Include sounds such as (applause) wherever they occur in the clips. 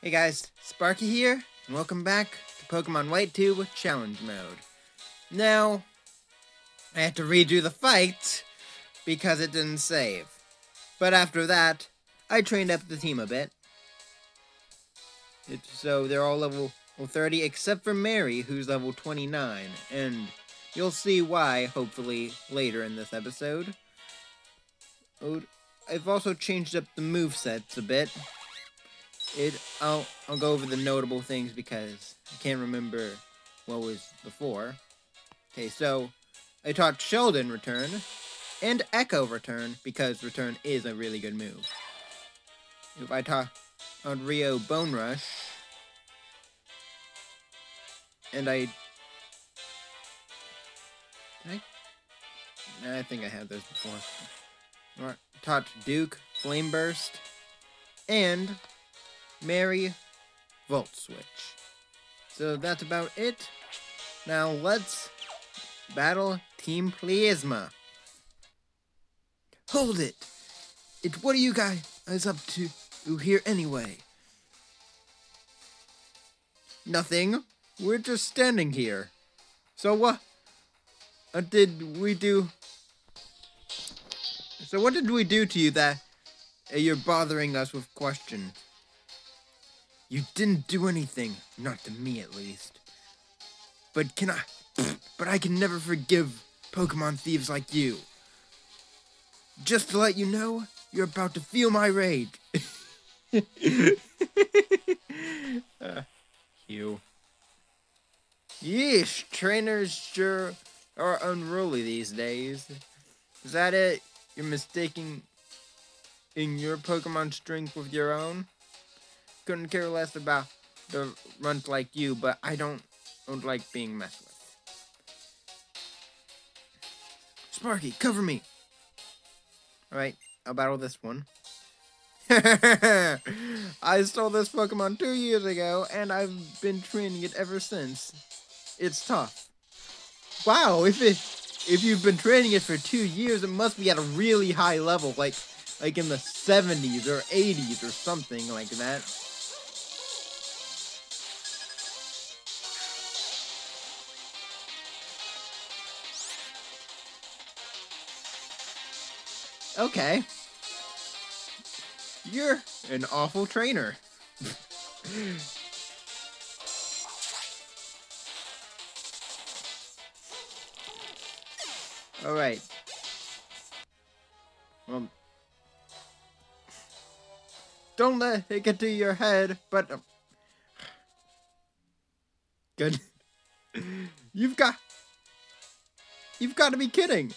Hey guys, Sparky here, and welcome back to Pokemon White 2 Challenge Mode. Now, I had to redo the fight because it didn't save. But after that, I trained up the team a bit. It, so they're all level 30 except for Mary, who's level 29, and you'll see why, hopefully, later in this episode. Oh, I've also changed up the move sets a bit it I'll I'll go over the notable things because I can't remember what was before. Okay, so I taught Sheldon return and Echo return because return is a really good move. If I taught on Rio Bone Rush and I I I think I had those before. Taught Duke Flame Burst and Mary Volt Switch. So that's about it. Now let's battle Team Plasma. Hold it! It, what are you guys up to here anyway? Nothing. We're just standing here. So what did we do? So what did we do to you that you're bothering us with questions? You didn't do anything, not to me at least. But can I... (sniffs) But I can never forgive Pokemon thieves like you. Just to let you know, you're about to feel my rage. (laughs) (laughs) uh, you. Yeesh, trainers sure are unruly these days. Is that it? You're mistaking in your Pokemon strength with your own? Couldn't care less about the runt like you, but I don't, don't like being messed with. Sparky, cover me! Alright, I'll battle this one. (laughs) I stole this Pokemon two years ago, and I've been training it ever since. It's tough. Wow, if it if you've been training it for two years, it must be at a really high level, like like in the 70s or 80s or something like that. Okay. You're an awful trainer. Alright. Um. Don't let it get to your head, but... Um, good. (laughs) You've got... You've got to be kidding!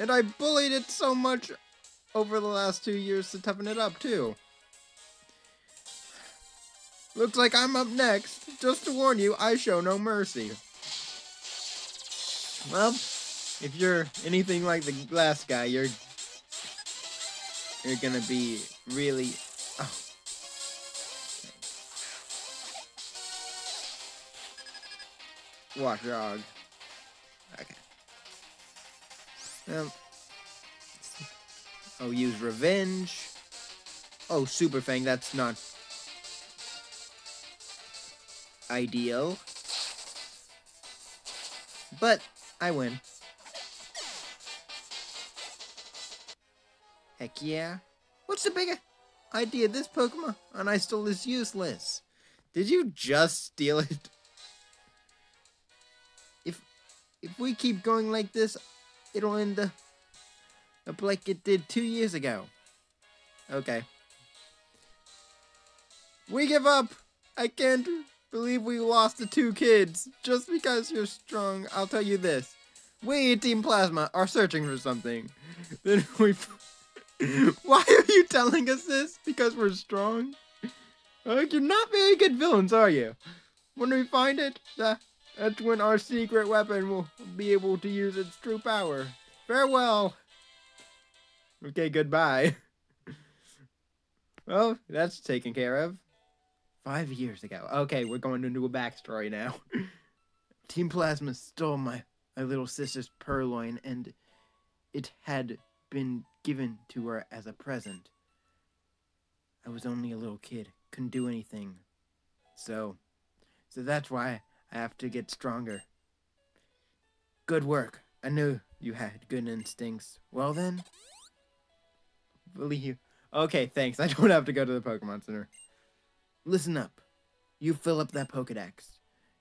And I bullied it so much over the last two years to toughen it up, too. Looks like I'm up next. Just to warn you, I show no mercy. Well, if you're anything like the last guy, you're you're gonna be really. Oh. Watchog. Okay. Um, oh, use revenge. Oh, Super Fang, that's not ideal. But I win. Heck yeah. What's the big idea? This Pokemon and I stole is useless. Did you just steal it? (laughs) If if we keep going like this, it'll end up like it did two years ago. Okay. We give up! I can't believe we lost the two kids. Just because you're strong, I'll tell you this. We, Team Plasma, are searching for something. (laughs) Then we... (laughs) Why are you telling us this? Because we're strong? You're not very good villains, are you? When we find it, that that's when our secret weapon will be able to use its true power. Farewell! Okay, goodbye. (laughs) well, that's taken care of. Five years ago. Okay, we're going into a backstory now. (laughs) Team Plasma stole my, my little sister's Purrloin, and it had been given to her as a present. I was only a little kid, couldn't do anything. So, so that's why I have to get stronger. Good work. I knew you had good instincts. Well then, believe. Okay, thanks. (laughs) I don't have to go to the Pokemon Center. Listen up. You fill up that Pokedex.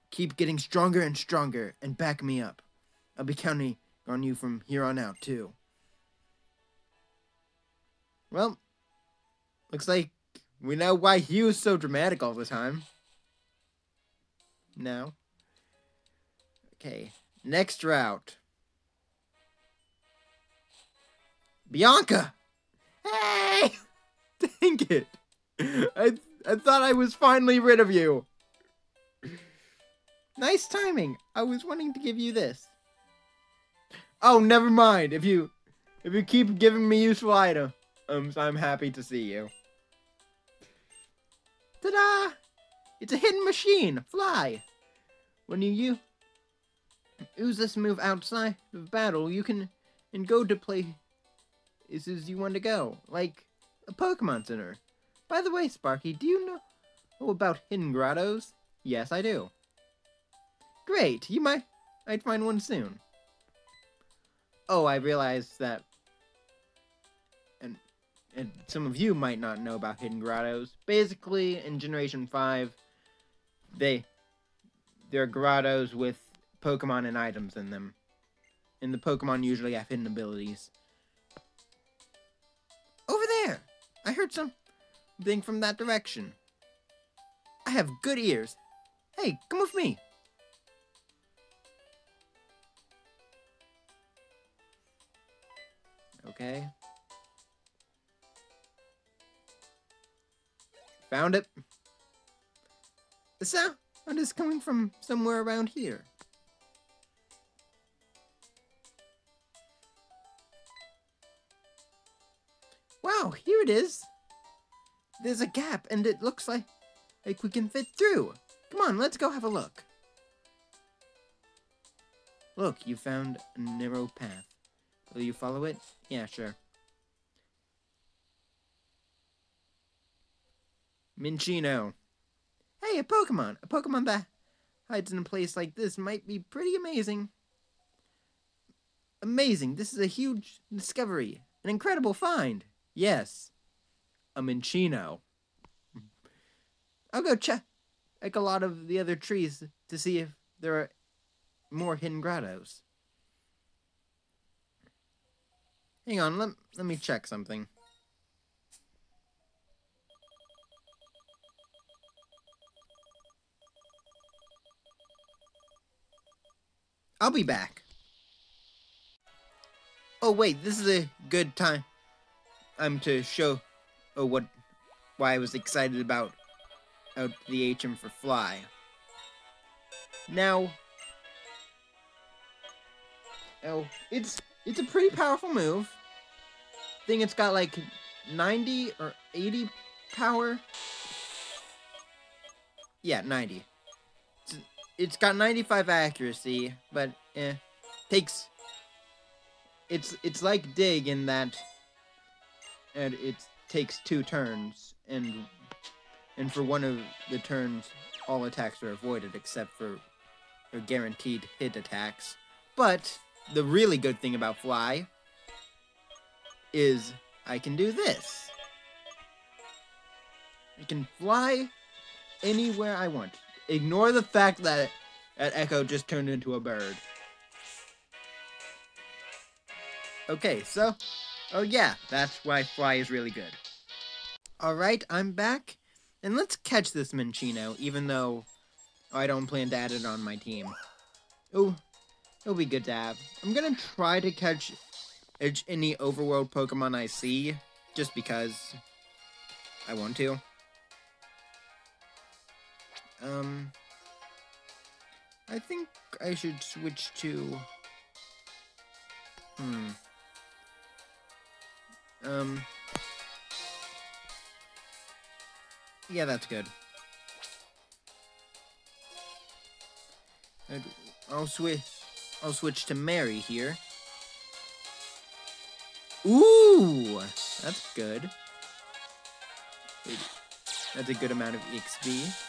Keep getting stronger and stronger and back me up. I'll be counting on you from here on out, too. Well, looks like we know why he was so dramatic all the time. No. Okay, next route. Bianca! Hey! (laughs) Dang it! I, I thought I was finally rid of you. Nice timing. I was wanting to give you this. Oh, never mind. If you if you keep giving me useful items, I'm happy to see you. Ta-da! It's a hidden machine. Fly. When you use this move outside of battle, you can and go to places you want to go, like a Pokemon Center. By the way, Sparky, do you know about hidden grottos? Yes, I do. Great, you might I'd find one soon. Oh, I realized that and and some of you might not know about hidden grottos. Basically, in Generation 5, they they're grottos with Pokemon and items in them. And the Pokemon usually have hidden abilities. Over there! I heard something from that direction. I have good ears. Hey, come with me. Okay. Found it. The sound is coming from somewhere around here. Wow, here it is. There's a gap, and it looks like, like we can fit through. Come on, let's go have a look. Look, you found a narrow path. Will you follow it? Yeah, sure. Minccino. A Pokemon! A Pokemon that hides in a place like this might be pretty amazing. Amazing! This is a huge discovery. An incredible find. Yes. A Minccino. I'll go check like a lot of the other trees to see if there are more hidden grottos. Hang on, let, let me check something. I'll be back. Oh wait, this is a good time um to show oh what why I was excited about out the HM for fly. Now Oh, it's it's a pretty powerful move. I think it's got like 90 or 80 power. Yeah, 90. It's, got 95 accuracy, but eh, takes. It's it's like dig in that, and it takes two turns, and and for one of the turns, all attacks are avoided except for guaranteed hit attacks. But the really good thing about Fly is I can do this. I can fly anywhere I want. Ignore the fact that, that Echo just turned into a bird. Okay, so, oh yeah, that's why Fly is really good. Alright, I'm back, and let's catch this Minccino, even though I don't plan to add it on my team. Oh, it'll be good to have. I'm gonna try to catch any overworld Pokemon I see, just because I want to. Um, I think I should switch to, hmm, um, yeah, that's good. I'll switch. I'll switch to Mary here. Ooh, that's good. That's a good amount of EXP.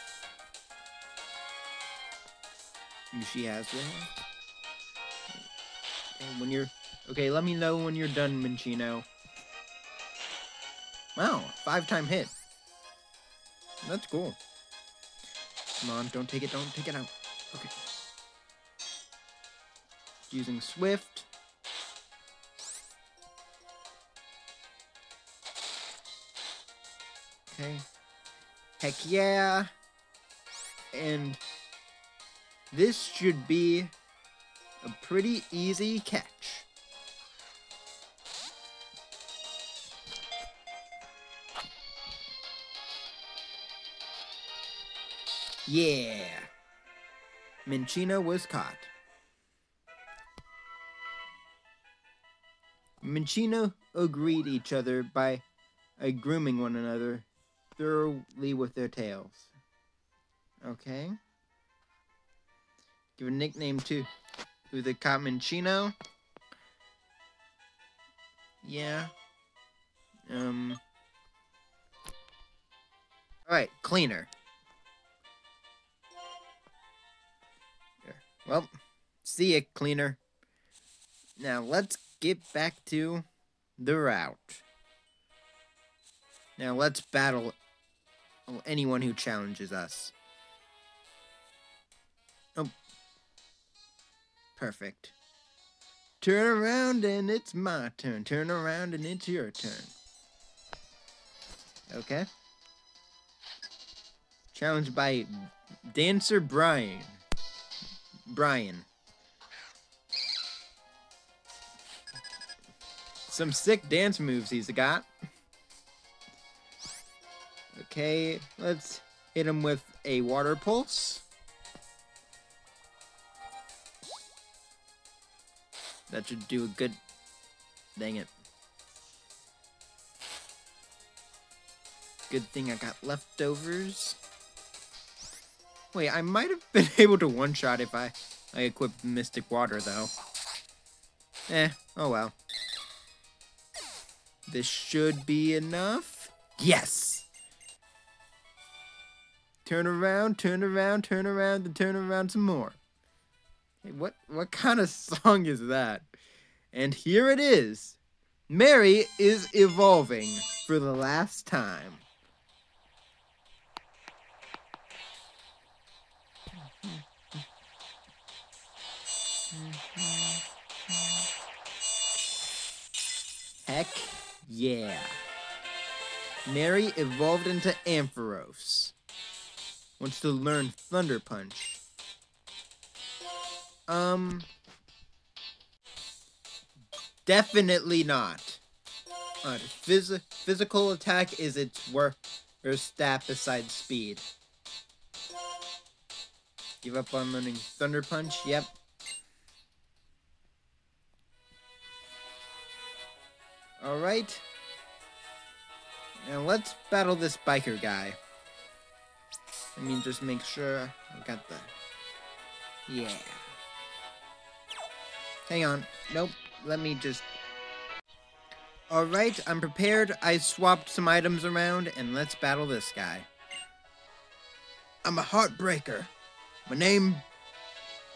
She has one. Okay, when you're okay, let me know when you're done, Minccino. Wow, five time hit. That's cool. Come on, don't take it, don't take it out. Okay. Using Swift. Okay. Heck yeah. And this should be a pretty easy catch. Yeah. Minccino was caught. Minccino agreed each other by uh, grooming one another thoroughly with their tails. Okay. Give a nickname to, to the Minccino. Yeah. Um. Alright, cleaner. Well, see ya, cleaner. Now let's get back to the route. Now let's battle anyone who challenges us. Perfect. Turn around and it's my turn. Turn around and it's your turn. Okay. Challenged by Dancer Brian. Brian. Some sick dance moves he's got. Okay, let's hit him with a water pulse. That should do a good... Dang it. Good thing I got leftovers. Wait, I might have been (laughs) able to one-shot if I, I equipped Mystic Water, though. Eh, oh well. This should be enough. Yes! Turn around, turn around, turn around, and turn around some more. What what kind of (laughs) song is that? And here it is. Mary is evolving for the last time. Heck yeah. Mary evolved into Ampharos wants to learn Thunder Punch. Um, definitely not. Uh, phys physical attack is its worst stat besides speed. Give up on learning Thunder Punch? Yep. Alright. Now let's battle this biker guy. I mean, just make sure I got the... Yeah. Hang on. Nope. Let me just... Alright, I'm prepared. I swapped some items around, and let's battle this guy. I'm a heartbreaker. My name...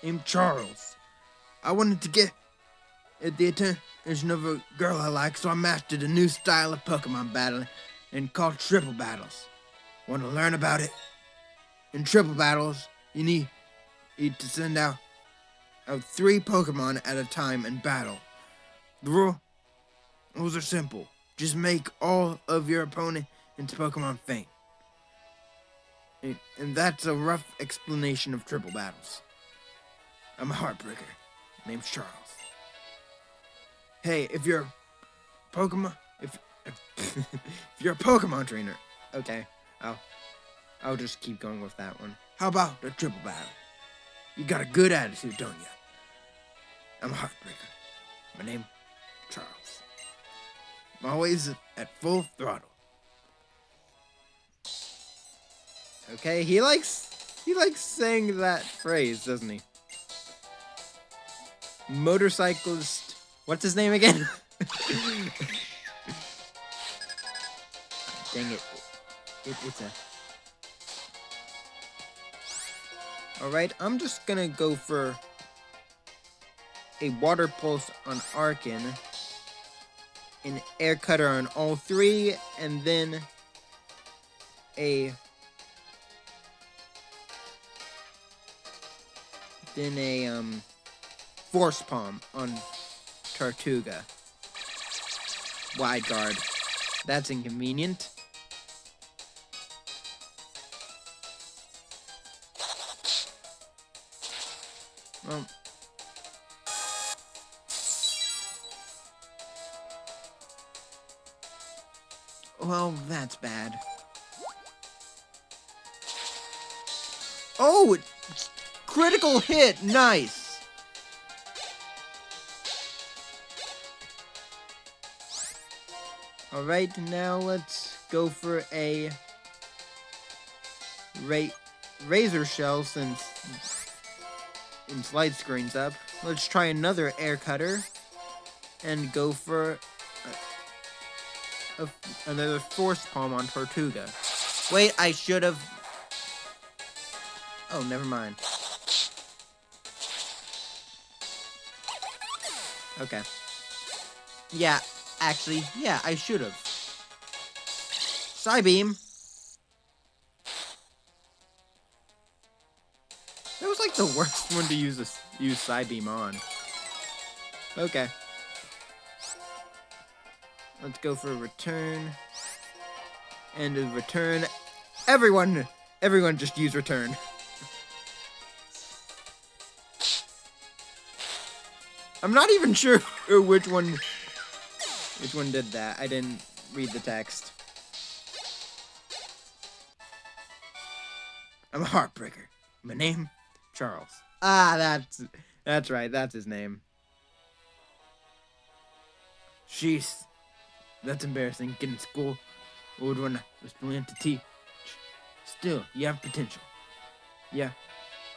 I'm Charles. I wanted to get at the attention of a girl I like, so I mastered a new style of Pokemon battling and called Triple Battles. Want to learn about it? In triple battles, you need, need to send out, out three Pokemon at a time in battle. The rule, rules are simple. Just make all of your opponent into Pokemon faint. And, that's a rough explanation of triple battles. I'm a heartbreaker. Name's Charles. Hey, if you're a Pokemon, if, if, (laughs) if you're a Pokemon trainer, okay, I'll I'll just keep going with that one. How about the triple battle? You got a good attitude, don't you? I'm a heartbreaker. My name, Charles. I'm always at full throttle. Okay, he likes he likes saying that phrase, doesn't he? Motorcyclist. What's his name again? (laughs) Dang it. it. It's a Alright, I'm just gonna go for a Water Pulse on Archen, an Air Cutter on all three, and then a then a um Force Palm on Tirtouga. Wide guard. That's inconvenient. Well, that's bad. Oh, critical hit, nice. All right, now let's go for a ra razor shell since slide screens up. Let's try another air cutter and go for a, another force palm on Tirtouga. Wait, I should have. Oh, never mind. Okay. Yeah, actually, yeah, I should have. Psybeam. That was like the worst (laughs) one to use a, use Psybeam on. Okay. Let's go for a return. And a return. Everyone, everyone just use return. I'm not even sure (laughs) which one which one did that. I didn't read the text. I'm a heartbreaker. My name, Charles. Ah, that's that's right. That's his name. Jeez, that's embarrassing. Getting school old when I was planning to teach. Still, you have potential. Yeah,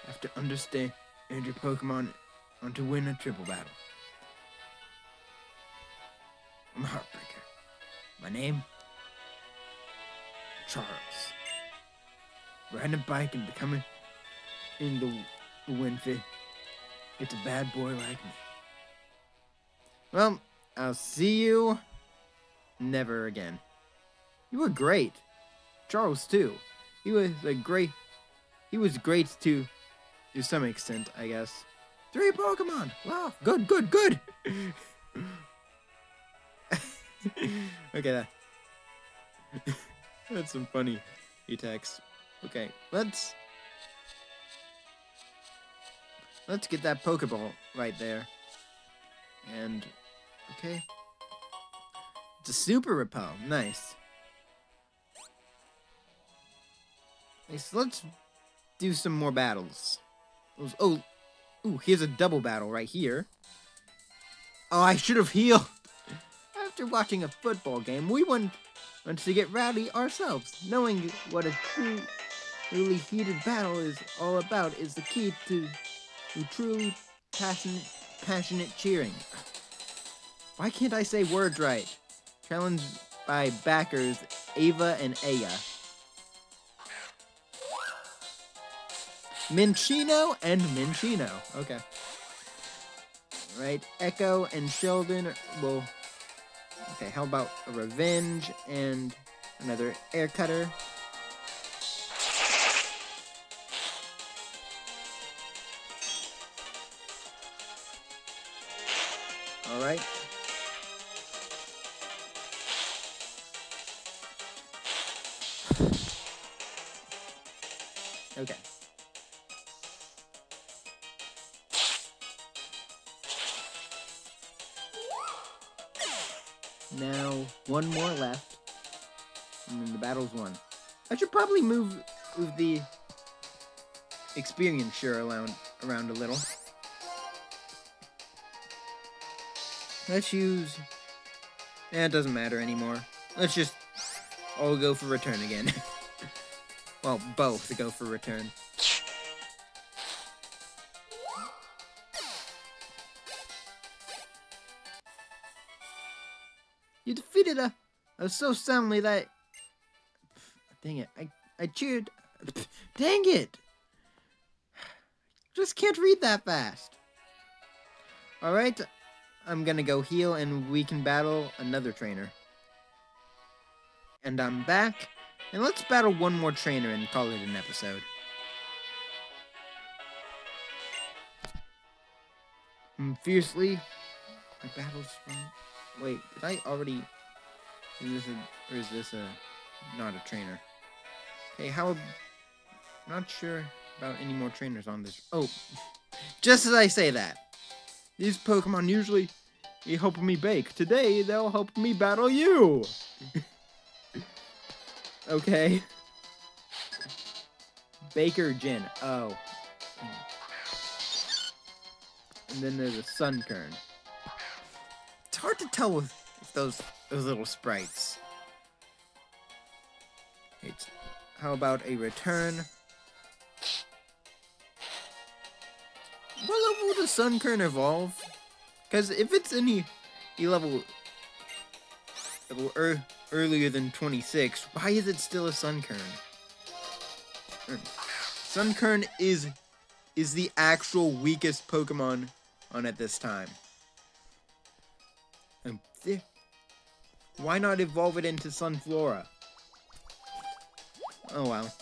have to understand and your Pokemon on to win a triple battle. I'm a heartbreaker. My name? Charles. Riding a bike and becoming in the, the wind fit. It's a bad boy like me. Well, I'll see you never again. You were great. Charles, too. He was a great. He was great to, to some extent, I guess. Three Pokemon! Wow, good, good, good! (laughs) okay, that. (laughs) That's some funny e-text. Okay, let's let's get that Pokeball right there. And okay. It's a super repel. Nice. Nice. Let's do some more battles. Oh, ooh, here's a double battle right here. Oh, I should have healed. (laughs) After watching a football game, we went, went to get rowdy ourselves. Knowing what a true, truly heated battle is all about is the key to, to truly passionate, passionate cheering. Why can't I say words right? Challenged by backers Ava and Aya. Minccino and Minccino. Okay. Right, Echo and Sheldon will Okay, how about a Revenge and another Air Cutter? Now, one more left. And then the battle's won. I should probably move, move the experience share around, around a little. Let's use... Eh, it doesn't matter anymore. Let's just all go for return again. (laughs) well, both to go for return. Uh, so suddenly that... Dang it, I, I cheered... (laughs) Dang it! Just can't read that fast. Alright, I'm gonna go heal and we can battle another trainer. And I'm back. And let's battle one more trainer and call it an episode. And fiercely. My battle's. Wait, did I already... Is this a... Or is this a... Not a trainer? Hey, how... Not sure about any more trainers on this. Oh, (laughs) just as I say that. These Pokemon usually help me bake. Today, they'll help me battle you. (laughs) okay. Baker Jin. Oh. And then there's a Sunkern. It's hard to tell with, with those those little sprites. It's, how about a return? What level does Sunkern evolve? Because if it's any level, level er, earlier than 26, why is it still a Sunkern? Sunkern is is the actual weakest Pokemon on at this time. Why not evolve it into Sunflora? Oh well.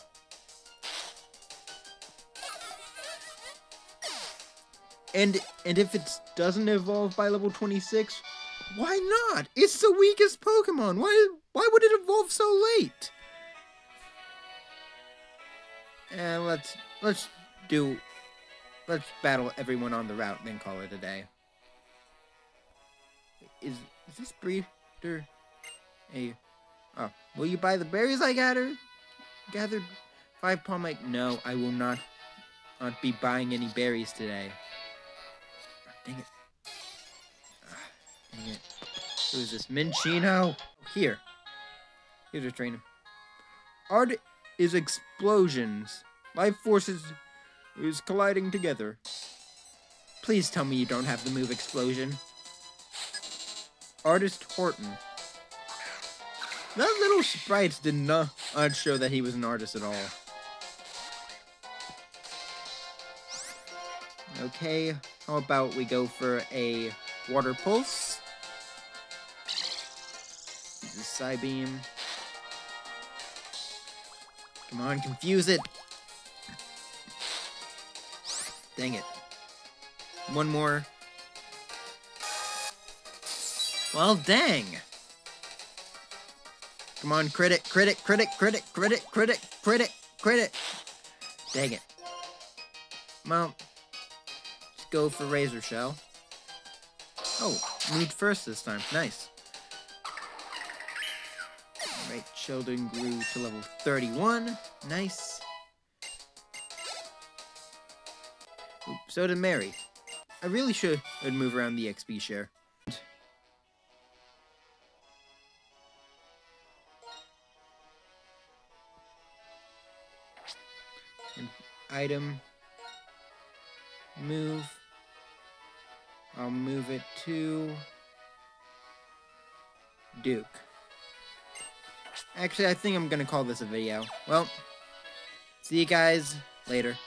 And and if it doesn't evolve by level 26, why not? It's the weakest Pokemon. Why why would it evolve so late? And let's let's do let's battle everyone on the route and then call it a day. Is is this breeder a oh will you buy the berries I gathered gathered five Pawmite? No, I will not not be buying any berries today. Dang it. Ah, dang it. Who is this? Minccino? Here. Here's a trainer. Art is explosions. Life forces is colliding together. Please tell me you don't have the move explosion. Artist Horton. That little sprites did not uh, show that he was an artist at all. Okay, how about we go for a water pulse? The Psybeam. Come on, confuse it. Dang it. One more. Well, dang. Come on, credit, credit, credit, credit, credit, credit, credit, credit. Dang it. Well, let's go for Razor Shell. Oh, moved first this time. Nice. Alright, Sheldon grew to level 31. Nice. Ooh, so did Mary. I really should move around the XP share. Item, move. I'll move it to Duke. Actually, I think I'm going to call this a video. Well, see you guys later.